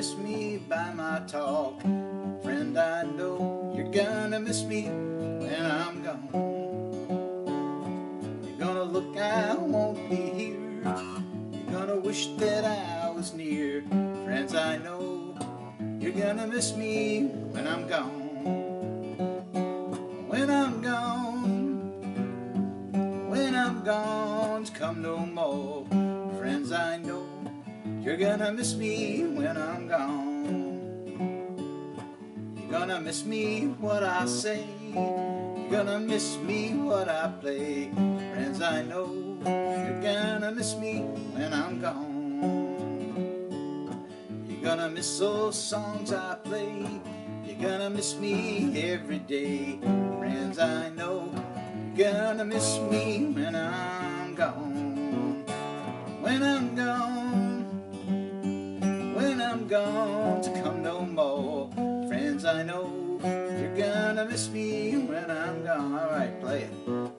miss me by my talk. Friend, I know you're gonna miss me when I'm gone. You're gonna look, I won't be here. You're gonna wish that I was near. Friends, I know you're gonna miss me when I'm gone. When I'm gone, when I'm gone, come no more. Friends, I know you're gonna miss me when I'm gone. You're gonna miss me what I say. You're gonna miss me what I play. Friends, I know you're gonna miss me when I'm gone. You're gonna miss those songs I play. You're gonna miss me every day. Friends, I know you're gonna miss me when I'm gone. When I'm gone, gone to come no more. Friends, I know you're gonna miss me when I'm gone. All right, play it.